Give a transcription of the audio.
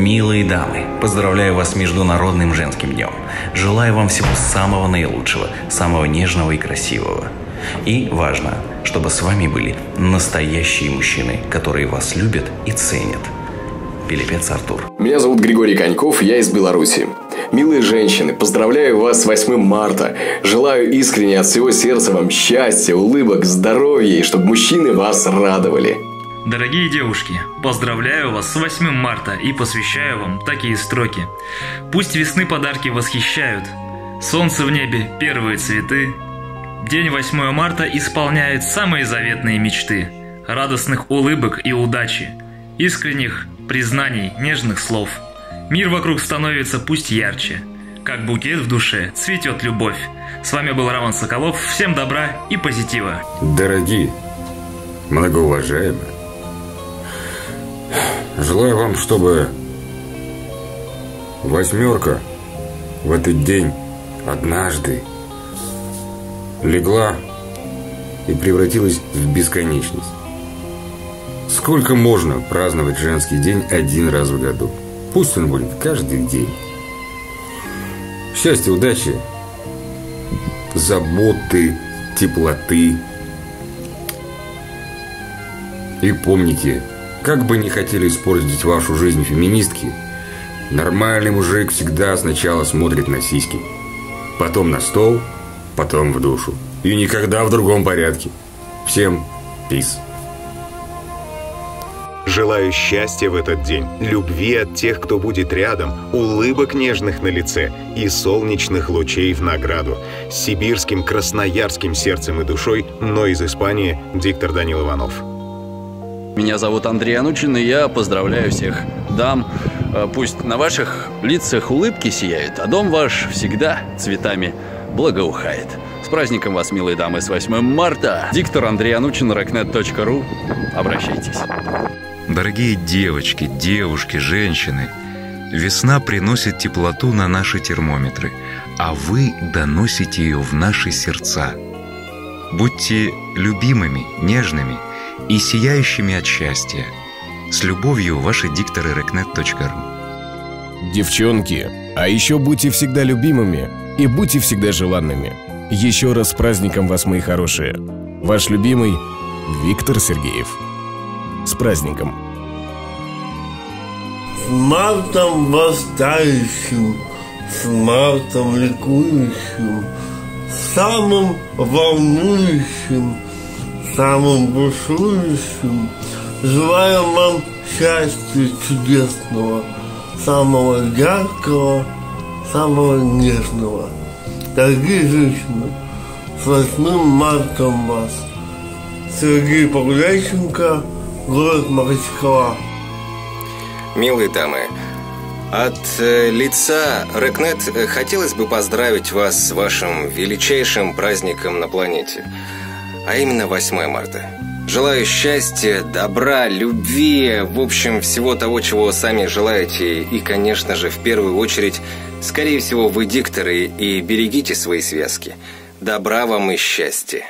Милые дамы, поздравляю вас с Международным женским днем. Желаю вам всего самого наилучшего, самого нежного и красивого. И важно, чтобы с вами были настоящие мужчины, которые вас любят и ценят. Пелепец Артур. Меня зовут Григорий Коньков, я из Беларуси. Милые женщины, поздравляю вас с 8 марта. Желаю искренне от всего сердца вам счастья, улыбок, здоровья и чтобы мужчины вас радовали. Дорогие девушки, поздравляю вас с 8 марта и посвящаю вам такие строки. Пусть весны подарки восхищают, солнце в небе, первые цветы. День 8 марта исполняет самые заветные мечты, радостных улыбок и удачи, искренних признаний, нежных слов. Мир вокруг становится пусть ярче, как букет в душе цветет любовь. С вами был Роман Соколов, всем добра и позитива. Дорогие, многоуважаемые, Желаю вам, чтобы восьмерка в этот день однажды легла и превратилась в бесконечность. Сколько можно праздновать женский день один раз в году? Пусть он будет каждый день. Счастья, удачи, заботы, теплоты. И помните, как бы не хотели испортить вашу жизнь феминистки, нормальный мужик всегда сначала смотрит на сиськи, потом на стол, потом в душу. И никогда в другом порядке. Всем пиз. Желаю счастья в этот день, любви от тех, кто будет рядом, улыбок нежных на лице и солнечных лучей в награду. Сибирским, красноярским сердцем и душой, но из Испании диктор Данил Иванов. Меня зовут Андрей Анучин, и я поздравляю всех дам. Э, пусть на ваших лицах улыбки сияют, а дом ваш всегда цветами благоухает. С праздником вас, милые дамы, с 8 марта. Диктор Андрей Анучин, rocknet.ru. Обращайтесь. Дорогие девочки, девушки, женщины, весна приносит теплоту на наши термометры, а вы доносите ее в наши сердца. Будьте любимыми, нежными – и сияющими от счастья. С любовью, ваши дикторы recnet.ru Девчонки, а еще будьте всегда любимыми и будьте всегда желанными. Еще раз с праздником вас, мои хорошие. Ваш любимый Виктор Сергеев. С праздником! С мартом восстающим, с мартом ликующим, самым волнующим – самым бушующим. Желаю вам счастья чудесного, самого яркого, самого нежного. Дорогие женщины, с 8 марта вас. Сергей Погуляйченко, город Махачкала. Милые дамы, от э, лица Рекнет э, хотелось бы поздравить вас с вашим величайшим праздником на планете – а именно 8 марта. Желаю счастья, добра, любви, в общем, всего того, чего сами желаете. И, конечно же, в первую очередь, скорее всего, вы дикторы и берегите свои связки. Добра вам и счастья.